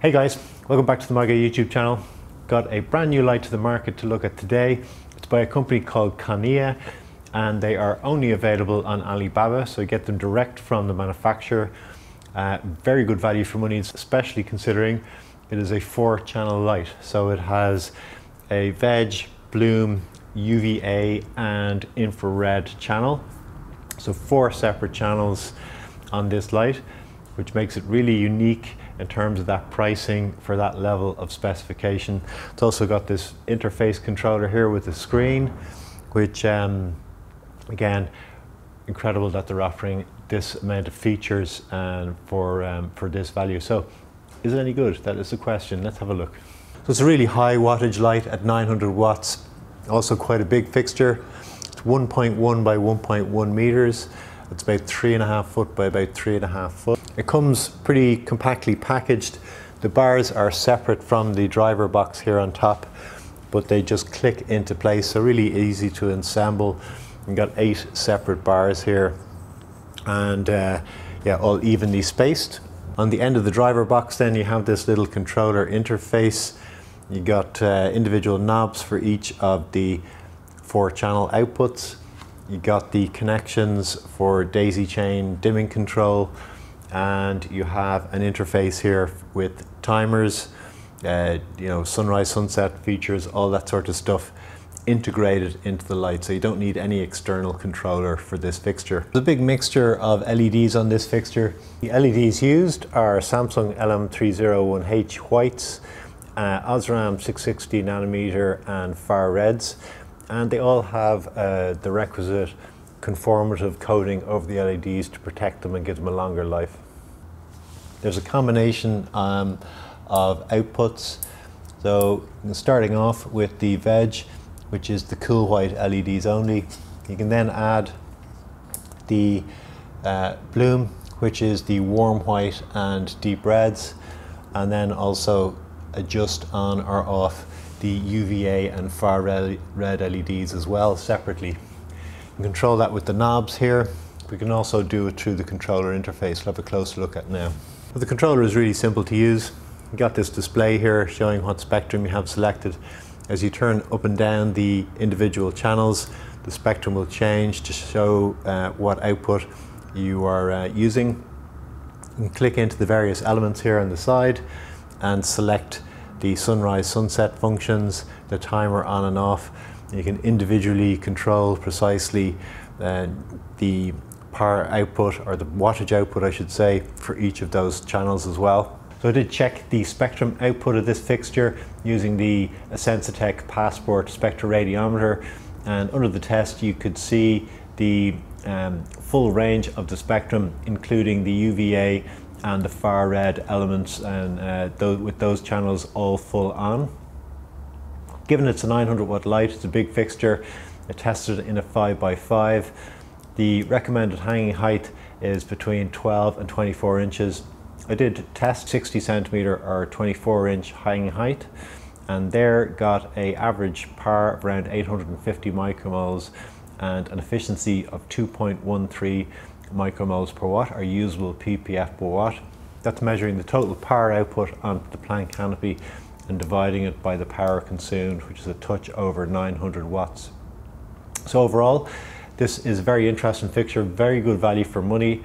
Hey guys, welcome back to the MIGRO YouTube channel. Got a brand new light to the market to look at today. It's by a company called Koniea and they are only available on Alibaba, so you get them direct from the manufacturer. Uh, very good value for money, especially considering it is a four channel light. So it has a veg, bloom, UVA and infrared channel. So four separate channels on this light, which makes it really unique in terms of that pricing for that level of specification. It's also got this interface controller here with the screen, which um, again, incredible that they're offering this amount of features and for, um, for this value. So is it any good? That is the question. Let's have a look. So it's a really high wattage light at 900 watts. Also quite a big fixture. It's 1.1 by 1.1 meters. It's about three and a half foot by about three and a half foot. It comes pretty compactly packaged. The bars are separate from the driver box here on top, but they just click into place. So really easy to assemble. You've got eight separate bars here and uh, yeah, all evenly spaced. On the end of the driver box then you have this little controller interface. You've got uh, individual knobs for each of the four channel outputs. You got the connections for daisy chain dimming control and you have an interface here with timers, uh, you know, sunrise, sunset features, all that sort of stuff integrated into the light so you don't need any external controller for this fixture. A big mixture of LEDs on this fixture. The LEDs used are Samsung LM301H whites, uh, Osram 660 nanometer and far reds and they all have uh, the requisite conformative coating over the LEDs to protect them and give them a longer life. There's a combination um, of outputs. So starting off with the veg, which is the cool white LEDs only. You can then add the uh, bloom, which is the warm white and deep reds, and then also adjust on or off the UVA and far red LEDs as well separately. You control that with the knobs here. We can also do it through the controller interface. We'll have a closer look at now. But the controller is really simple to use. You've got this display here showing what spectrum you have selected. As you turn up and down the individual channels, the spectrum will change to show uh, what output you are uh, using. You can click into the various elements here on the side and select the sunrise sunset functions, the timer on and off. You can individually control precisely uh, the power output or the wattage output I should say for each of those channels as well. So I did check the spectrum output of this fixture using the Asensetek Passport spectroradiometer and under the test you could see the um, full range of the spectrum including the UVA and the far red elements and uh, th with those channels all full on. Given it's a 900 watt light, it's a big fixture. I tested it in a 5x5. The recommended hanging height is between 12 and 24 inches. I did test 60 centimeter or 24 inch hanging height and there got a average PAR of around 850 micromoles and an efficiency of 2.13 micromoles per watt or usable ppf per watt. That's measuring the total power output on the plant canopy and dividing it by the power consumed, which is a touch over 900 watts. So overall, this is a very interesting fixture, very good value for money,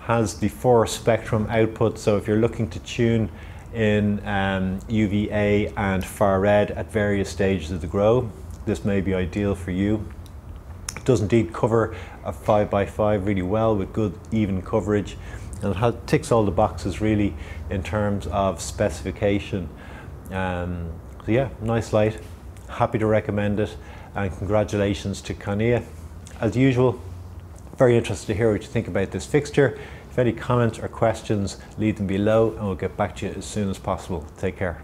has the four spectrum output, so if you're looking to tune in um, UVA and far red at various stages of the grow, this may be ideal for you. It does indeed cover a 5x5 really well with good even coverage and it ticks all the boxes really in terms of specification. Um, so yeah, nice light, happy to recommend it and congratulations to Koniea. As usual, very interested to hear what you think about this fixture. If any comments or questions, leave them below and we'll get back to you as soon as possible. Take care.